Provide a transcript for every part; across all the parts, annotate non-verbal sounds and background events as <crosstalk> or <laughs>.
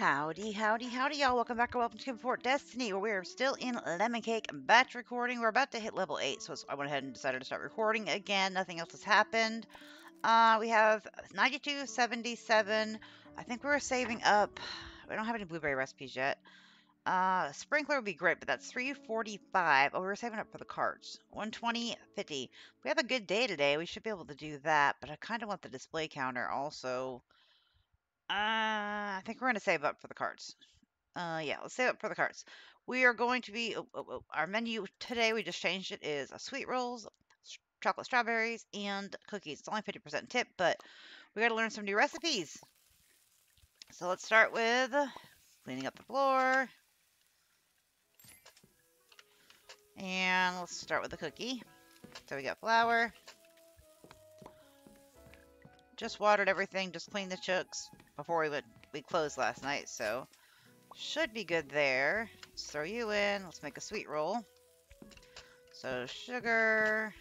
Howdy, howdy, howdy, y'all. Welcome back and welcome to Fort Destiny, where we're still in Lemon Cake batch recording. We're about to hit level 8, so I went ahead and decided to start recording again. Nothing else has happened. Uh, we have 92, 77. I think we're saving up. We don't have any blueberry recipes yet. Uh, sprinkler would be great, but that's 345. Oh, we are saving up for the carts. 120, 50. we have a good day today, we should be able to do that, but I kind of want the display counter also. Uh, I think we're going to save up for the carts. Uh, yeah, let's save up for the carts. We are going to be, oh, oh, oh, our menu today, we just changed it, is sweet rolls, chocolate strawberries, and cookies. It's only 50% tip, but we got to learn some new recipes. So let's start with cleaning up the floor. And let's start with the cookie. So we got flour. Just watered everything, just cleaned the chooks before we went we closed last night, so should be good there. Let's throw you in. Let's make a sweet roll. So sugar,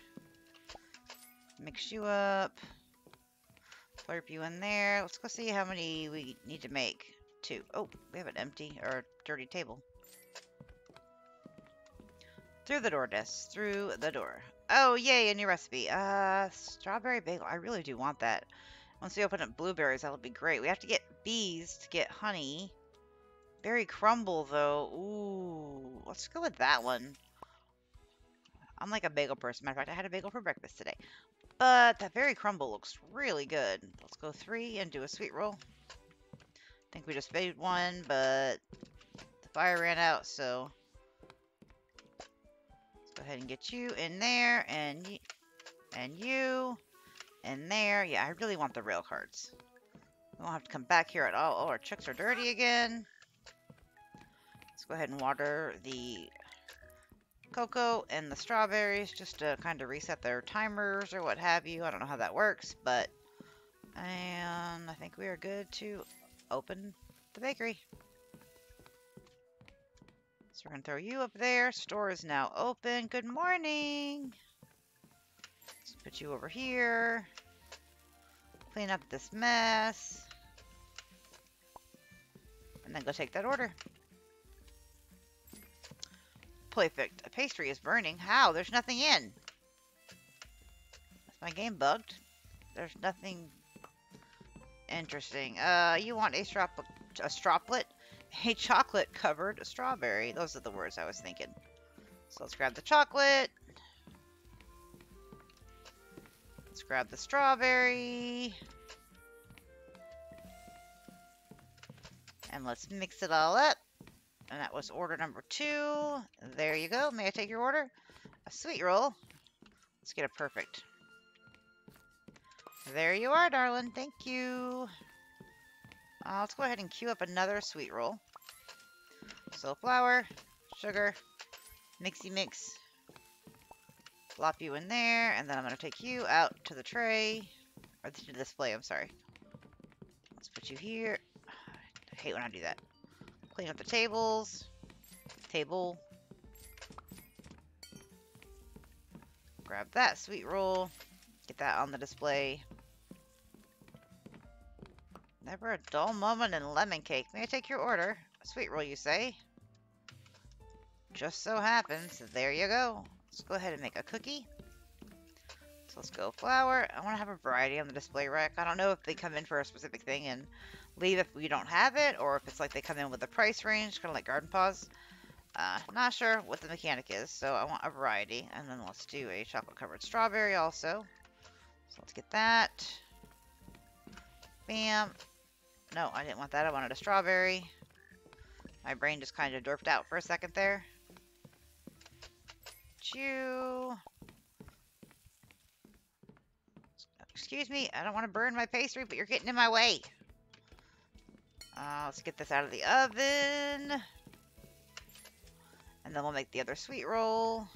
mix you up, slurp you in there. Let's go see how many we need to make. Two. Oh, we have an empty or dirty table. Through the door, Des. Through the door. Oh, yay, a new recipe. Uh, strawberry bagel. I really do want that. Once we open up blueberries, that'll be great. We have to get bees to get honey. Berry crumble, though. Ooh, let's go with that one. I'm like a bagel person. Matter of fact, I had a bagel for breakfast today. But that berry crumble looks really good. Let's go three and do a sweet roll. I think we just made one, but the fire ran out, so... Let's go ahead and get you in there, and, and you. And there, yeah, I really want the rail carts. We won't have to come back here at all. Oh, our chicks are dirty again. Let's go ahead and water the cocoa and the strawberries just to kind of reset their timers or what have you. I don't know how that works, but and I think we are good to open the bakery. So we're going to throw you up there. Store is now open. Good morning. Put you over here. Clean up this mess. And then go take that order. Perfect. A pastry is burning. How? There's nothing in. Is my game bugged? There's nothing interesting. Uh, you want a strop a stroplet? <laughs> A chocolate covered strawberry. Those are the words I was thinking. So let's grab the chocolate. Let's grab the strawberry. And let's mix it all up. And that was order number two. There you go. May I take your order? A sweet roll. Let's get it perfect. There you are, darling. Thank you. Uh, let's go ahead and queue up another sweet roll. So flour, sugar, mixy mix, Flop you in there, and then I'm going to take you out to the tray. Or to the display, I'm sorry. Let's put you here. I hate when I do that. Clean up the tables. Table. Grab that sweet roll. Get that on the display. Never a dull moment in lemon cake. May I take your order? Sweet roll, you say? Just so happens. There you go. Let's go ahead and make a cookie. So let's go flour. I want to have a variety on the display rack. I don't know if they come in for a specific thing and leave if we don't have it, or if it's like they come in with a price range, kind of like Garden Paws. Uh, not sure what the mechanic is, so I want a variety. And then let's do a chocolate-covered strawberry also. So let's get that. Bam. No, I didn't want that. I wanted a strawberry. My brain just kind of dorped out for a second there you. Excuse me, I don't want to burn my pastry, but you're getting in my way. Uh, let's get this out of the oven. And then we'll make the other sweet roll.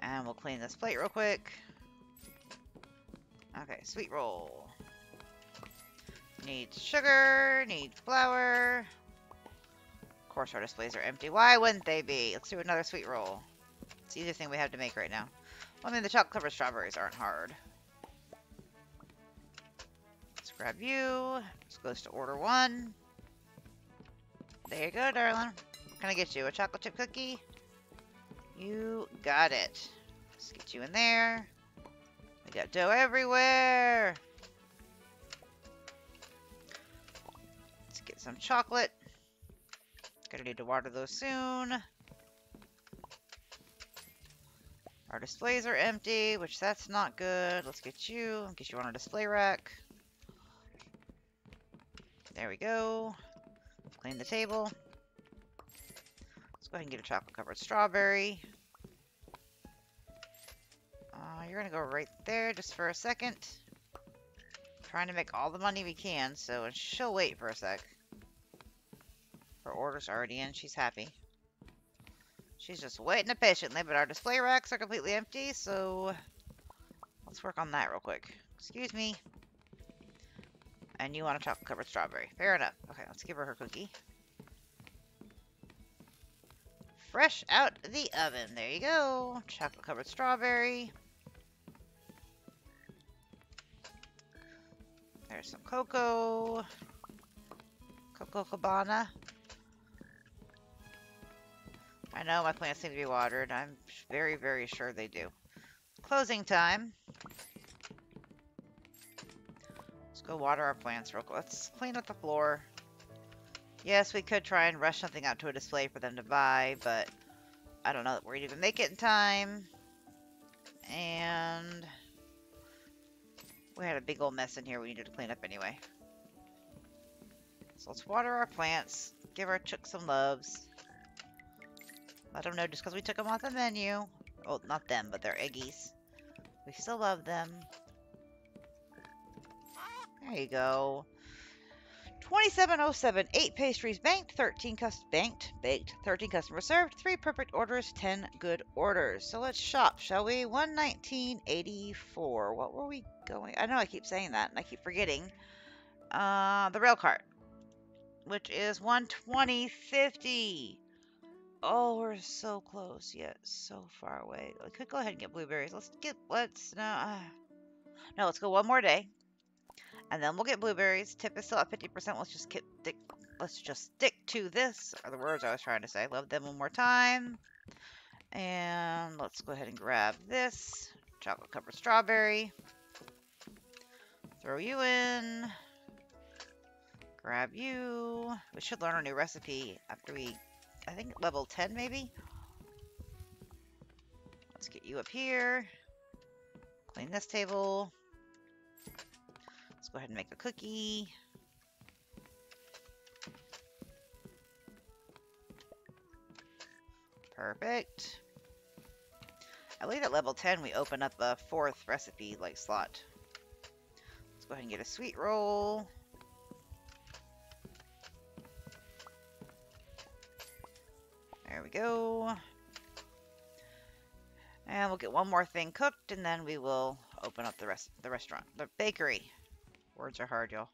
And we'll clean this plate real quick. Okay, sweet roll. Needs sugar, needs flour course our displays are empty. Why wouldn't they be? Let's do another sweet roll. It's the easiest thing we have to make right now. Well, I mean, the chocolate covered strawberries aren't hard. Let's Grab you. This goes to order one. There you go, darling. What can I get you? A chocolate chip cookie? You got it. Let's get you in there. We got dough everywhere. Let's get some chocolate. Gonna need to water those soon. Our displays are empty, which that's not good. Let's get you, get you on a display rack. There we go. Clean the table. Let's go ahead and get a chocolate covered strawberry. Uh, you're gonna go right there just for a second. Trying to make all the money we can, so she'll wait for a sec. Her order's already in, she's happy. She's just waiting patiently, but our display racks are completely empty, so let's work on that real quick. Excuse me. And you want a chocolate covered strawberry. Fair enough. Okay, let's give her her cookie. Fresh out the oven. There you go. Chocolate covered strawberry. There's some cocoa. Cocoa Cabana. I know my plants need to be watered. I'm very, very sure they do. Closing time. Let's go water our plants real quick. Let's clean up the floor. Yes, we could try and rush something out to a display for them to buy, but I don't know that we're even make it in time. And we had a big old mess in here we needed to clean up anyway. So let's water our plants, give our chook some loves. Let them know just because we took them off the menu. Oh, not them, but their eggies. We still love them. There you go. 2707, 8 pastries banked, 13 cus banked, baked, 13 customers served, 3 perfect orders, 10 good orders. So let's shop, shall we? 11984. What were we going? I know I keep saying that and I keep forgetting. Uh, the rail cart, which is 12050. Oh, we're so close yet so far away. We could go ahead and get blueberries. Let's get, let's, no, <sighs> no, let's go one more day. And then we'll get blueberries. Tip is still at 50%. Let's just get, let's just stick to this, are the words I was trying to say. Love them one more time. And let's go ahead and grab this. Chocolate covered strawberry. Throw you in. Grab you. We should learn a new recipe after we I think level 10 maybe? Let's get you up here. Clean this table. Let's go ahead and make a cookie. Perfect. I believe at level 10 we open up a fourth recipe like slot. Let's go ahead and get a sweet roll. There we go. And we'll get one more thing cooked, and then we will open up the rest the restaurant. The bakery. Words are hard, y'all.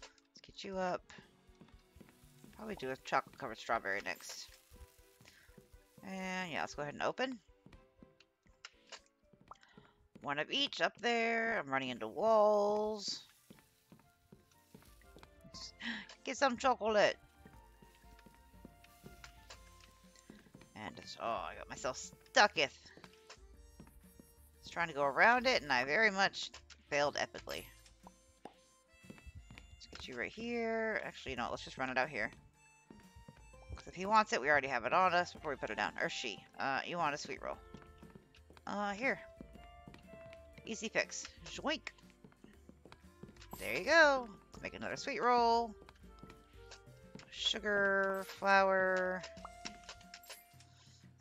Let's get you up. Probably do a chocolate covered strawberry next. And yeah, let's go ahead and open. One of each up there. I'm running into walls. Get some chocolate. Oh, I got myself stucketh. I was trying to go around it, and I very much failed epically. Let's get you right here. Actually, no, let's just run it out here. Because if he wants it, we already have it on us before we put it down. Or she. Uh, you want a sweet roll. Uh, here. Easy fix. Joink. There you go. Let's make another sweet roll. Sugar, flour,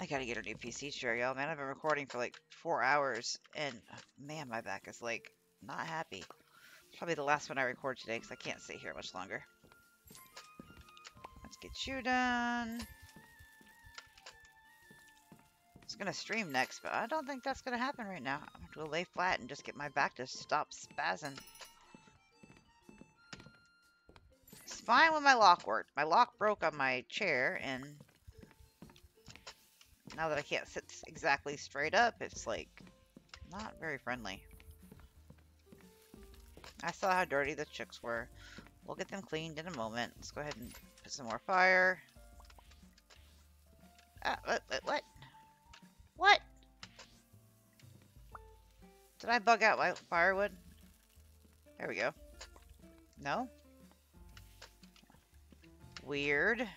I gotta get a new PC chair, y'all. Man, I've been recording for like four hours, and man, my back is like not happy. Probably the last one I record today because I can't stay here much longer. Let's get you done. I was gonna stream next, but I don't think that's gonna happen right now. I'm gonna lay flat and just get my back to stop spazzing. It's fine when my lock worked. My lock broke on my chair, and now that I can't sit exactly straight up, it's like not very friendly. I saw how dirty the chicks were. We'll get them cleaned in a moment. Let's go ahead and put some more fire. Ah, what, what, what? What? Did I bug out my firewood? There we go. No? Weird.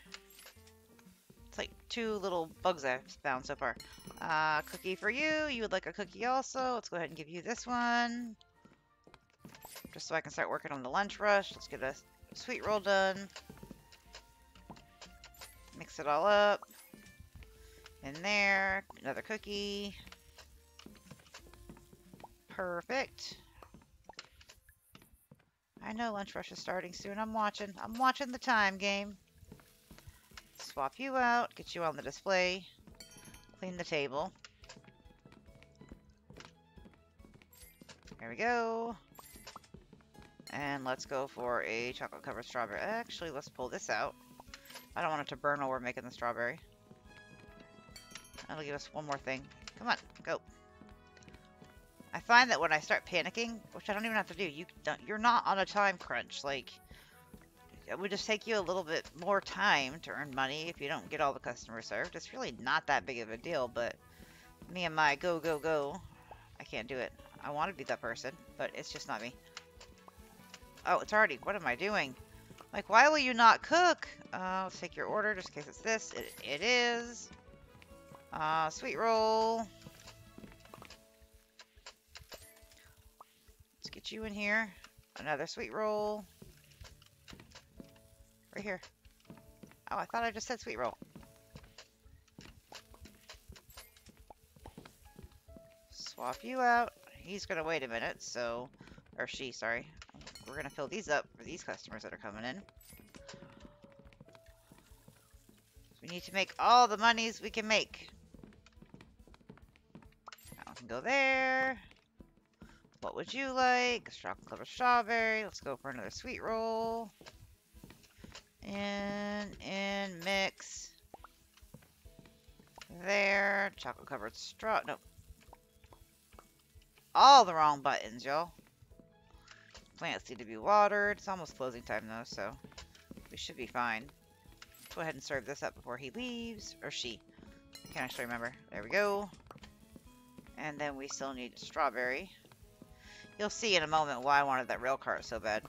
It's like two little bugs I've found so far. Uh, cookie for you. You would like a cookie also. Let's go ahead and give you this one. Just so I can start working on the lunch rush. Let's get a sweet roll done. Mix it all up. In there. Another cookie. Perfect. I know lunch rush is starting soon. I'm watching. I'm watching the time game. Swap you out. Get you on the display. Clean the table. There we go. And let's go for a chocolate covered strawberry. Actually, let's pull this out. I don't want it to burn while we're making the strawberry. That'll give us one more thing. Come on, go. I find that when I start panicking, which I don't even have to do, you don't, you're not on a time crunch. Like, it would just take you a little bit more time to earn money if you don't get all the customers served. It's really not that big of a deal, but me and my go, go, go, I can't do it. I want to be that person, but it's just not me. Oh, it's already, what am I doing? Like, why will you not cook? Uh, let's take your order just in case it's this. It, it is. Uh, sweet roll. Let's get you in here. Another sweet roll. Right here. Oh, I thought I just said sweet roll. Swap you out. He's to wait a minute, so... Or she, sorry. We're to fill these up for these customers that are coming in. We need to make all the monies we can make. That one can go there. What would you like? Covered strawberry. Let's go for another sweet roll. And in mix. There. Chocolate covered straw. Nope. All the wrong buttons, y'all. Plants need to be watered. It's almost closing time though, so we should be fine. Let's go ahead and serve this up before he leaves. Or she. I can't actually remember. There we go. And then we still need strawberry. You'll see in a moment why I wanted that rail cart so bad.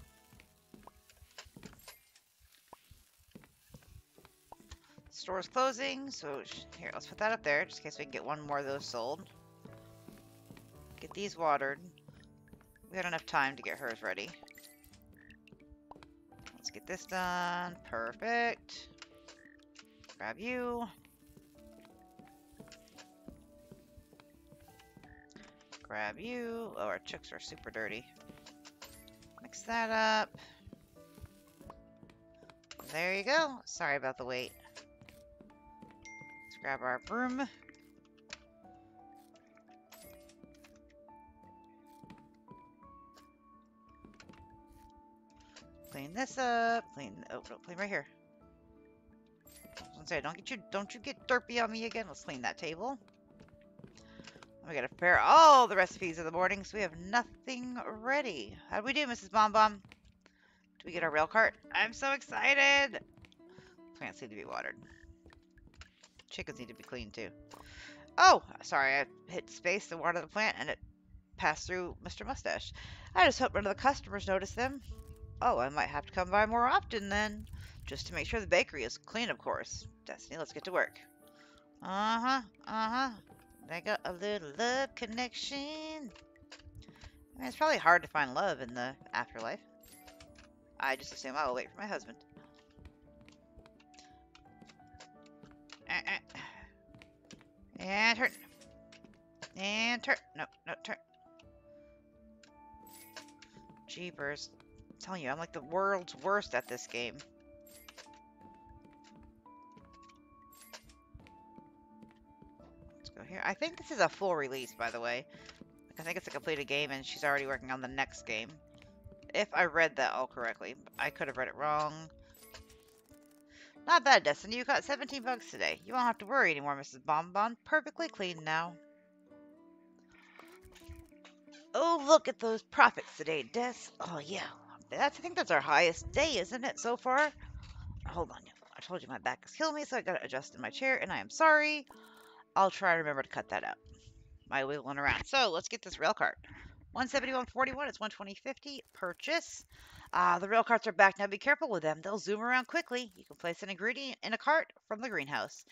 Store's closing, so here, let's put that up there, just in case we can get one more of those sold. Get these watered. We had enough time to get hers ready. Let's get this done. Perfect. Grab you. Grab you. Oh, our chicks are super dirty. Mix that up. There you go. Sorry about the wait. Grab our broom. Clean this up. Clean. Oh, no, clean right here. Say, don't get you, don't you get derpy on me again. Let's clean that table. We gotta prepare all the recipes of the morning, so we have nothing ready. How do we do, Mrs. Bonbon? Do we get our rail cart? I'm so excited! Plants need to be watered. Chickens need to be cleaned, too. Oh, sorry, I hit space and water the plant, and it passed through Mr. Mustache. I just hope none of the customers notice them. Oh, I might have to come by more often, then. Just to make sure the bakery is clean, of course. Destiny, let's get to work. Uh-huh, uh-huh. They got a little love connection. I mean, it's probably hard to find love in the afterlife. I just assume I will wait for my husband. Uh, uh. And turn. And turn. No, no, turn. Jeepers. I'm telling you, I'm like the world's worst at this game. Let's go here. I think this is a full release, by the way. I think it's a completed game, and she's already working on the next game. If I read that all correctly. I could have read it wrong. Not bad, Destiny. You got 17 bucks today. You won't have to worry anymore, Mrs. Bonbon. Perfectly clean now. Oh, look at those profits today, Des. Oh, yeah. That's, I think that's our highest day, isn't it, so far? Hold on. I told you my back is killing me, so I gotta adjust in my chair, and I am sorry. I'll try to remember to cut that out. My wiggling around. So, let's get this rail cart. 171.41, it's 120.50. Purchase. Ah, the rail carts are back. Now be careful with them. They'll zoom around quickly. You can place an ingredient in a cart from the greenhouse.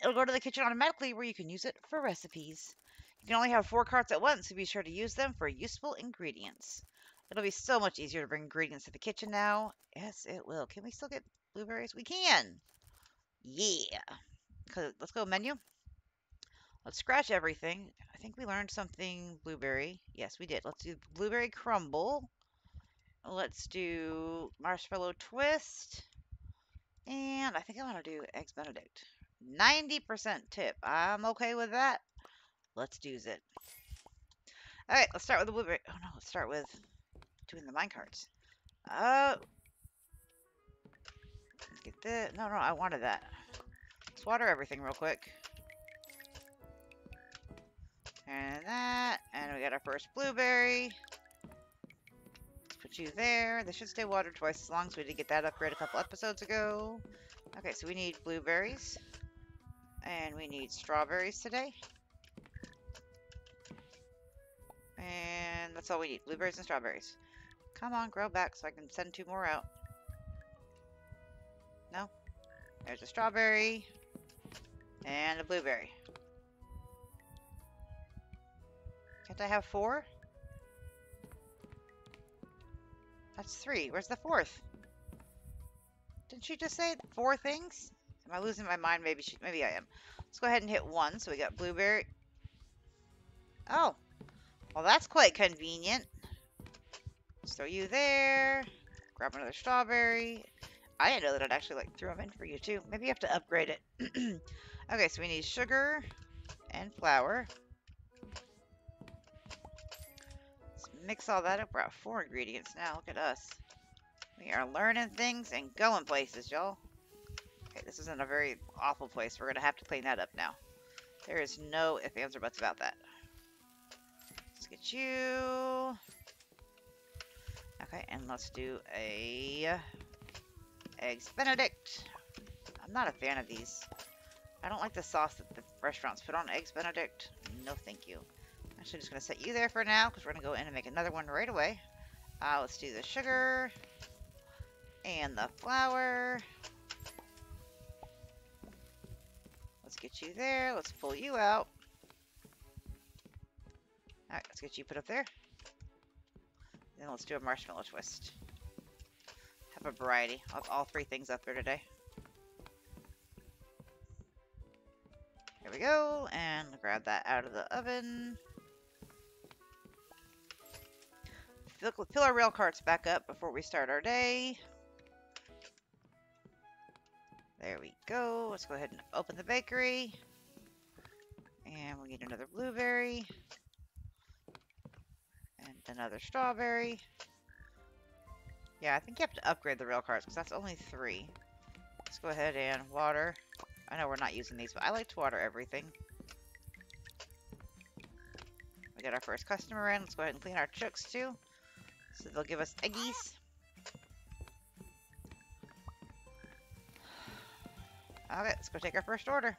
It'll go to the kitchen automatically where you can use it for recipes. You can only have four carts at once, so be sure to use them for useful ingredients. It'll be so much easier to bring ingredients to the kitchen now. Yes, it will. Can we still get blueberries? We can. Yeah. Let's go menu. Let's scratch everything. I think we learned something blueberry. Yes, we did. Let's do blueberry crumble. Let's do marshmallow twist. And I think I want to do eggs benedict. 90% tip. I'm okay with that. Let's do it. Alright, let's start with the blueberry. Oh no, let's start with doing the minecarts. Oh. Let's get this. No, no, I wanted that. Let's water everything real quick. And that. And we got our first blueberry Let's put you there. They should stay watered twice as long, so we did get that upgrade a couple episodes ago. Okay, so we need blueberries. And we need strawberries today. And that's all we need. Blueberries and strawberries. Come on, grow back so I can send two more out. No? There's a strawberry. And a blueberry. Can't I have four? That's three. Where's the fourth? Didn't she just say four things? Am I losing my mind? Maybe she, maybe I am. Let's go ahead and hit one. So we got blueberry. Oh. Well, that's quite convenient. Let's throw you there. Grab another strawberry. I didn't know that I'd actually like throw them in for you too. Maybe you have to upgrade it. <clears throat> okay, so we need sugar and flour. Mix all that up. We're at four ingredients now. Look at us. We are learning things and going places, y'all. Okay, this isn't a very awful place. We're going to have to clean that up now. There is no ifs, ands, or buts about that. Let's get you. Okay, and let's do a eggs benedict. I'm not a fan of these. I don't like the sauce that the restaurants put on eggs benedict. No, thank you. Actually, just going to set you there for now because we're going to go in and make another one right away. Uh, let's do the sugar and the flour. Let's get you there. Let's pull you out. Alright, let's get you put up there. Then let's do a marshmallow twist. Have a variety of all three things up there today. Here we go, and grab that out of the oven. Fill, our rail carts back up before we start our day. There we go. Let's go ahead and open the bakery. And we need another blueberry. And another strawberry. Yeah, I think you have to upgrade the rail carts because that's only three. Let's go ahead and water. I know we're not using these, but I like to water everything. We got our first customer in. Let's go ahead and clean our chooks too. So they'll give us eggies. Okay, let's go take our first order.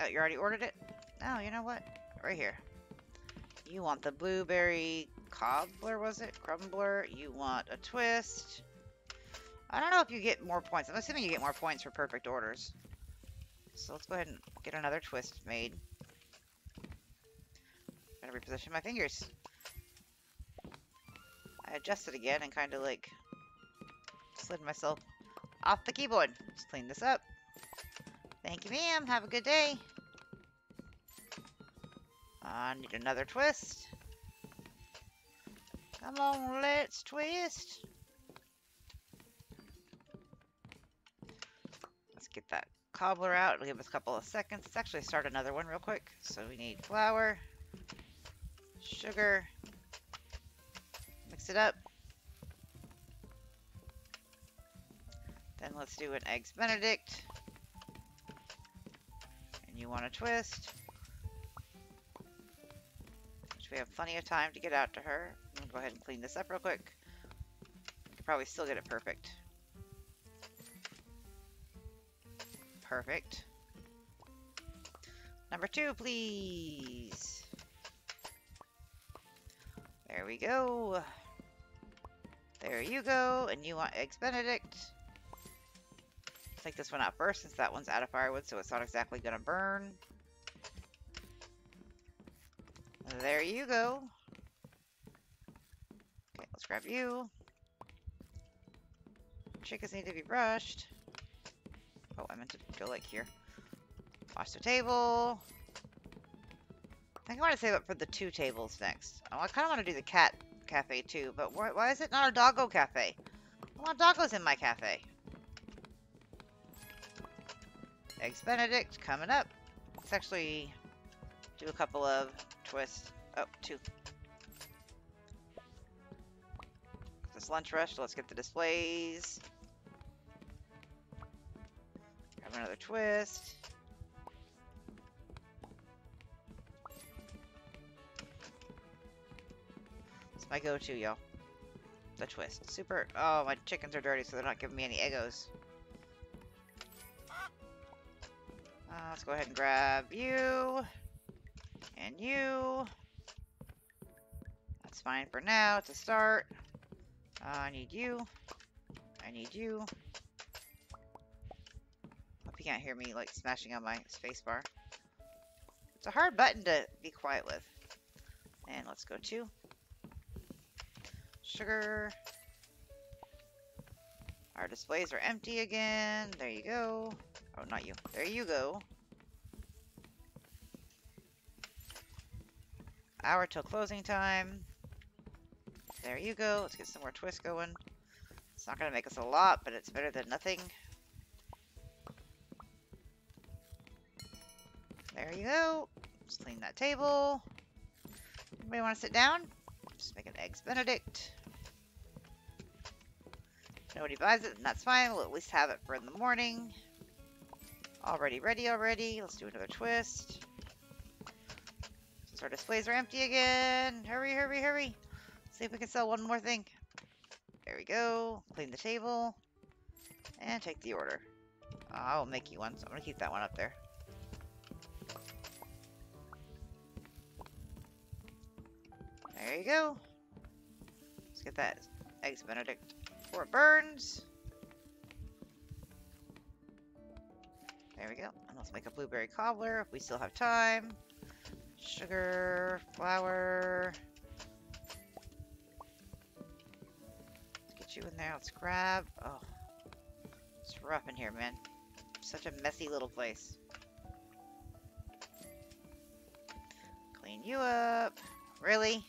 Oh, you already ordered it? Oh, you know what? Right here. You want the blueberry cobbler, was it? Crumbler. You want a twist. I don't know if you get more points. I'm assuming you get more points for perfect orders. So let's go ahead and get another twist made. Gotta reposition my fingers. I adjusted again and kind of like slid myself off the keyboard. Let's clean this up. Thank you, ma'am. Have a good day. I need another twist. Come on, let's twist. Let's get that cobbler out. It'll give us a couple of seconds. Let's actually start another one real quick. So we need flour, sugar, it up. Then let's do an Eggs Benedict. And you want a twist. which we have plenty of time to get out to her. I'm gonna go ahead and clean this up real quick. Could probably still get it perfect. Perfect. Number two, please. There we go. There you go. And you want Eggs Benedict. Take this one out first since that one's out of firewood, so it's not exactly going to burn. There you go. Okay, let's grab you. Chickens need to be brushed. Oh, I meant to go like here. Wash the table. I think I want to save up for the two tables next. Oh, I kind of want to do the cat cafe too, but why, why is it not a doggo cafe? I want doggos in my cafe. Eggs Benedict coming up. Let's actually do a couple of twists. Oh, two. This lunch rush, let's get the displays. Have another twist. My go-to, y'all. The twist. Super. Oh, my chickens are dirty, so they're not giving me any egos. Uh, let's go ahead and grab you. And you. That's fine for now. It's a start. Uh, I need you. I need you. Hope you can't hear me, like, smashing on my spacebar. It's a hard button to be quiet with. And let's go to sugar. Our displays are empty again. There you go. Oh, not you. There you go. Hour till closing time. There you go. Let's get some more twists going. It's not going to make us a lot, but it's better than nothing. There you go. Let's clean that table. Anybody want to sit down? Just make an Eggs Benedict. Nobody buys it, and that's fine. We'll at least have it for in the morning. Already ready already. Let's do another twist. Since our displays are empty again. Hurry, hurry, hurry. See if we can sell one more thing. There we go. Clean the table. And take the order. Uh, I'll make you one, so I'm going to keep that one up there. There you go. Let's get that Eggs Benedict before it burns. There we go. And let's make a blueberry cobbler if we still have time. Sugar, flour. Let's get you in there. Let's grab. Oh, it's rough in here, man. Such a messy little place. Clean you up. Really?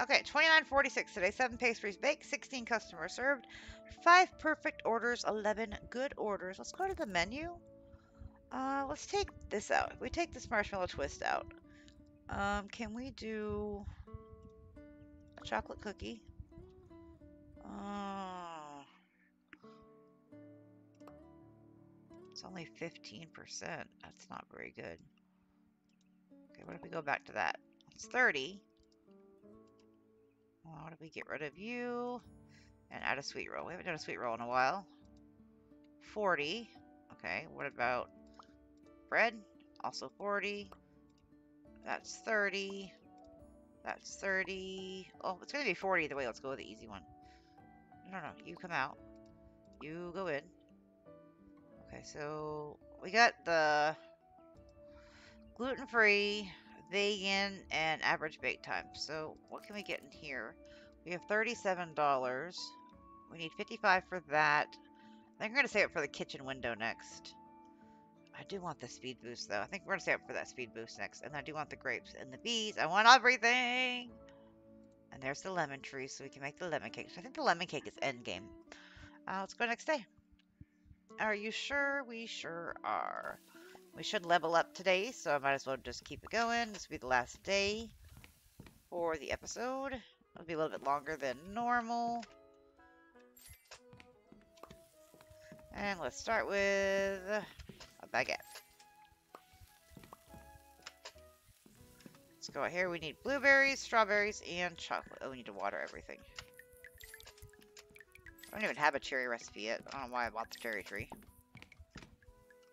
Okay, 29.46 today. 7 pastries baked, 16 customers served, 5 perfect orders, 11 good orders. Let's go to the menu. Uh, let's take this out. If we take this marshmallow twist out, um, can we do a chocolate cookie? Uh, it's only 15%. That's not very good. Okay, what if we go back to that? It's 30. Why don't we get rid of you and add a sweet roll? We haven't done a sweet roll in a while. 40. Okay, what about bread? Also 40. That's 30. That's 30. Oh, it's going to be 40 either way. Let's go with the easy one. No, no, you come out. You go in. Okay, so we got the gluten-free vegan, and average bake time. So what can we get in here? We have $37. We need 55 for that. I think we're going to save it for the kitchen window next. I do want the speed boost, though. I think we're going to save it for that speed boost next. And I do want the grapes and the bees. I want everything! And there's the lemon tree, so we can make the lemon cake. So I think the lemon cake is endgame. Uh, let's go next day. Are you sure? We sure are. We should level up today, so I might as well just keep it going. This will be the last day for the episode. It'll be a little bit longer than normal. And let's start with a baguette. Let's go out here. We need blueberries, strawberries, and chocolate. Oh, we need to water everything. I don't even have a cherry recipe yet. I don't know why I bought the cherry tree.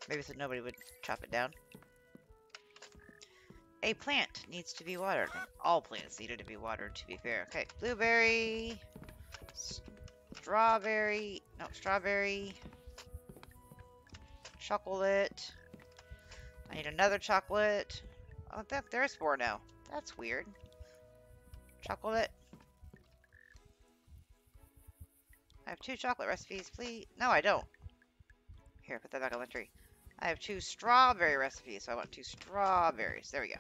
Maybe so nobody would chop it down. A plant needs to be watered. All plants needed to be watered, to be fair. Okay, blueberry, strawberry, no, strawberry, chocolate. I need another chocolate. Oh, that, there's four now. That's weird. Chocolate. I have two chocolate recipes, please. No, I don't. Here, put that back on the tree. I have two strawberry recipes, so I want two strawberries. There we go.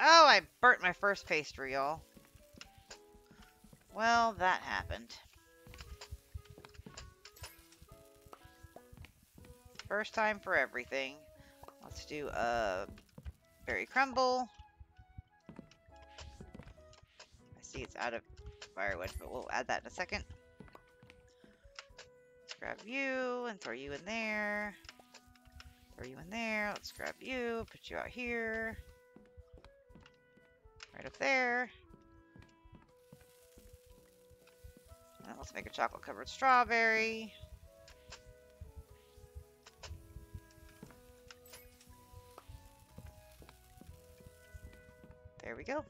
Oh, I burnt my first pastry, y'all. Well, that happened. First time for everything. Let's do a berry crumble. I see it's out of firewood, but we'll add that in a second. Grab you and throw you in there. Throw you in there. Let's grab you, put you out here. Right up there. And let's make a chocolate covered strawberry. There we go.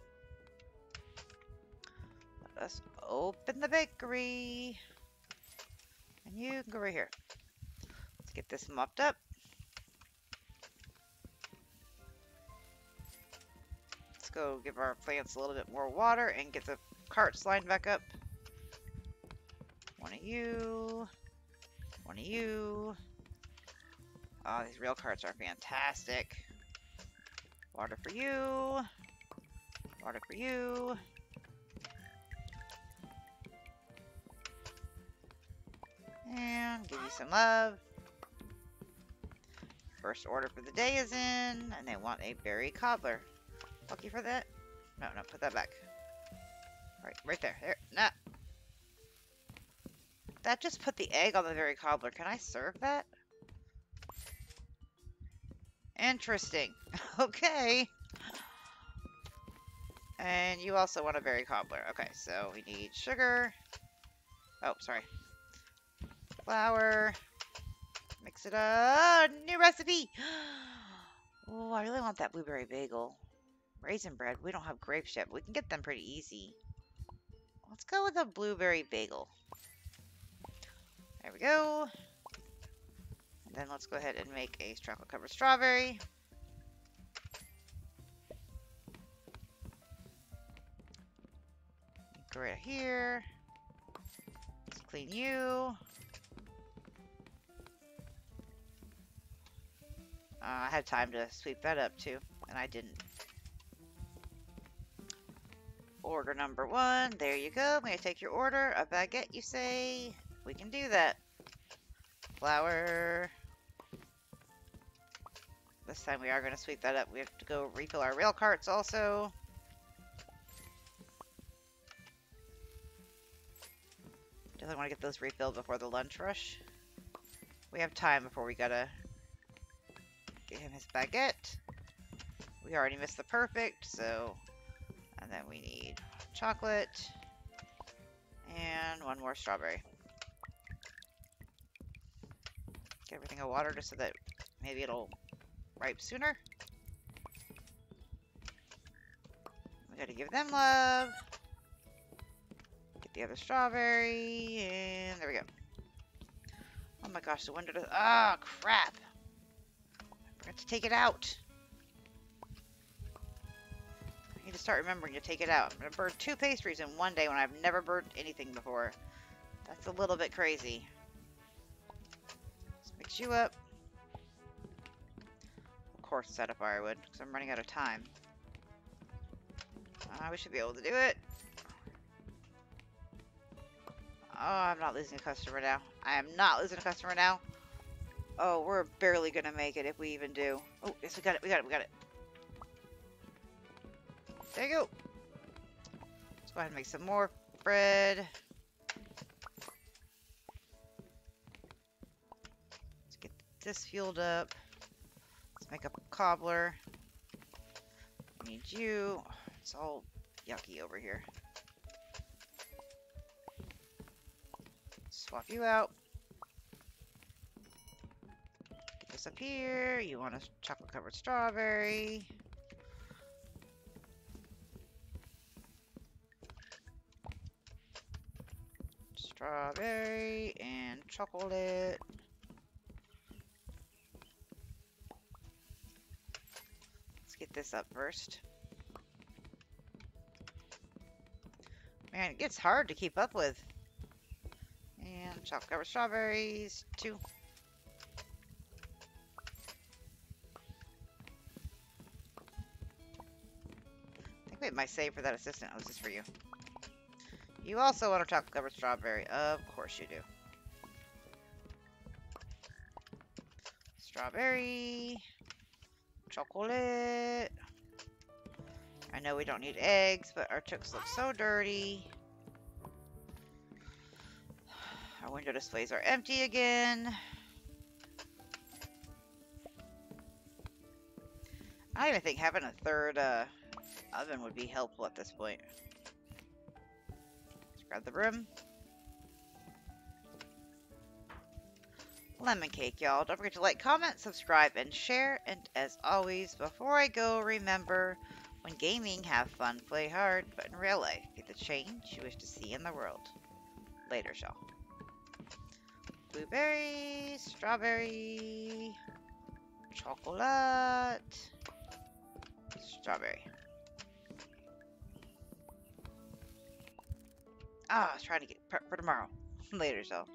Let us open the bakery. And you can go right here. Let's get this mopped up. Let's go give our plants a little bit more water and get the carts lined back up. One of you. One of you. Oh, these rail carts are fantastic. Water for you. Water for you. And give you some love. First order for the day is in, and they want a berry cobbler. Lucky for that. No, no, put that back. Right, right there. There. Nah. That just put the egg on the berry cobbler. Can I serve that? Interesting. <laughs> okay. And you also want a berry cobbler. Okay, so we need sugar. Oh, sorry. Flour. Mix it up. New recipe. <gasps> Oh, I really want that blueberry bagel. Raisin bread. We don't have grapes yet, but we can get them pretty easy. Let's go with a blueberry bagel. There we go. And then let's go ahead and make a chocolate covered strawberry. Right here. Let's clean you. I had time to sweep that up too, and I didn't. Order number one. There you go. To take your order. A baguette, you say? We can do that. Flour. This time we are going to sweep that up. We have to go refill our rail carts also. Definitely want to get those refilled before the lunch rush. We have time before we gotta get him his baguette. We already missed the perfect, so... And then we need chocolate. And one more strawberry. Get everything a water just so that maybe it'll ripe sooner. We gotta give them love Get the other strawberry, and there we go. Oh my gosh, the window does- Ah, oh, crap! To take it out. I need to start remembering to take it out. I'm gonna burn two pastries in one day when I've never burnt anything before. That's a little bit crazy. Let's mix you up. Of course, set up firewood, because I'm running out of time. Uh, we should be able to do it. Oh, I'm not losing a customer now. I am not losing a customer now. Oh, we're barely gonna make it if we even do. Oh, yes, we got it, we got it, we got it. There you go. Let's go ahead and make some more bread. Let's get this fueled up. Let's make up a cobbler. Need you. It's all yucky over here. Swap you out. This up here. You want a chocolate covered strawberry. Strawberry and chocolate. Let's get this up first. Man, it gets hard to keep up with. And chocolate covered strawberries, two. I think save for that assistant. Oh, this is for you. You also want a chocolate covered strawberry. Of course you do. Strawberry. Chocolate. I know we don't need eggs, but our chooks look so dirty. Our window displays are empty again. I even think having a third uh, oven would be helpful at this point. Let's grab the broom. Lemon cake, y'all. Don't forget to like, comment, subscribe, and share. And as always, before I go, remember, when gaming, have fun, play hard, but in real life, be the change you wish to see in the world. Later, y'all. Blueberry, strawberry, chocolate, strawberry. Ah, I was trying to get prep for tomorrow. <laughs> Later, y'all.